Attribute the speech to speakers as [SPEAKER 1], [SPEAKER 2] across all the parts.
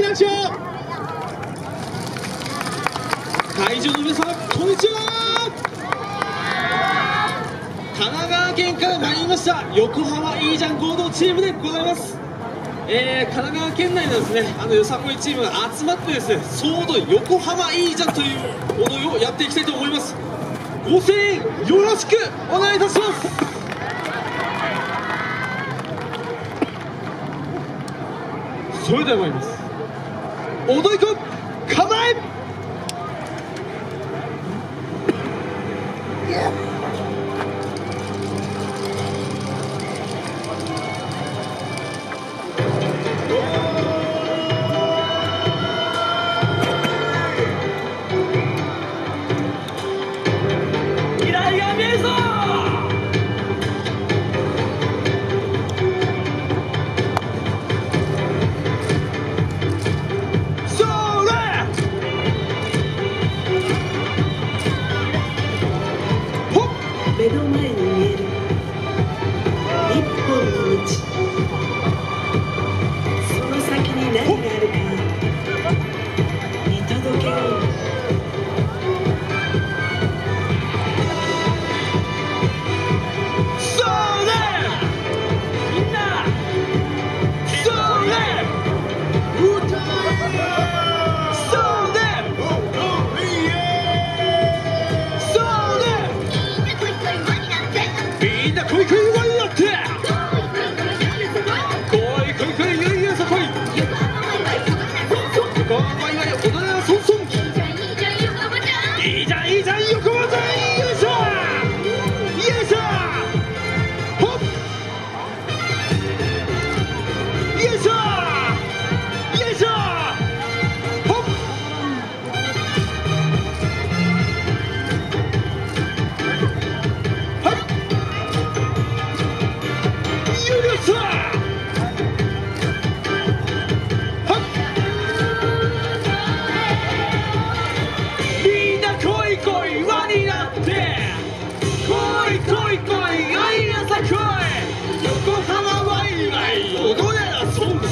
[SPEAKER 1] 劇団長会場の皆様こんにちは。神奈川県から参りました。横浜いいじゃん合同チームでございます。えー、神奈川県内のですねあのよさこいチームが集まってですねソード横浜いいじゃんという踊りをやっていきたいと思います。ご声援よろしくお願いいたします。それでは参ります。踊り子構え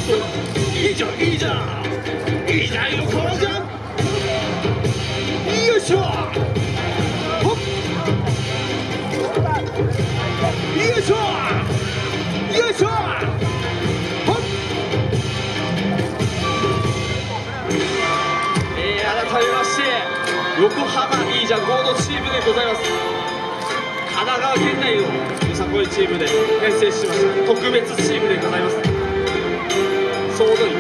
[SPEAKER 1] いいじゃんいいじゃん。いいじゃん横浜じゃんよいしょほっよいしょよいしょほっ。えー、改めまして横浜いいじゃん合同チームでございます。神奈川県内のよさこいチームで結成しました。特別チーム。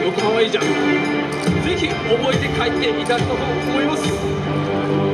[SPEAKER 1] 横浜いいじゃん。ぜひ覚えて帰っていただくと思います。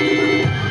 [SPEAKER 1] ーほ